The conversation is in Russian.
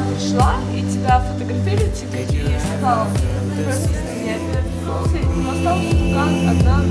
пришла и тебя фотографировали, тебе типа, и сказала, просто нет, ну, остался только одна